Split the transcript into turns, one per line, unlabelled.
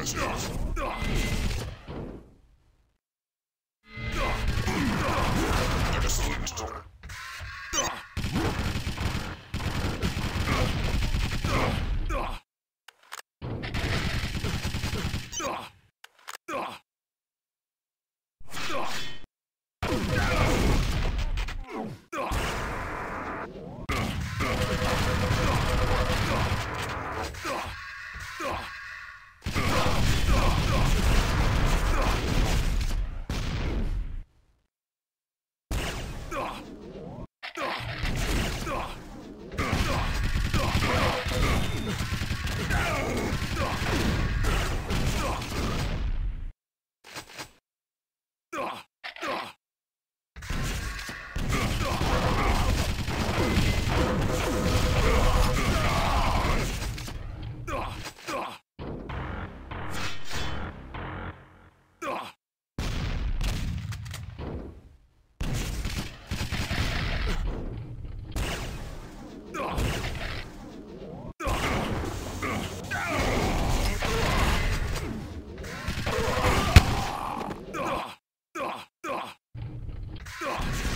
impressive. u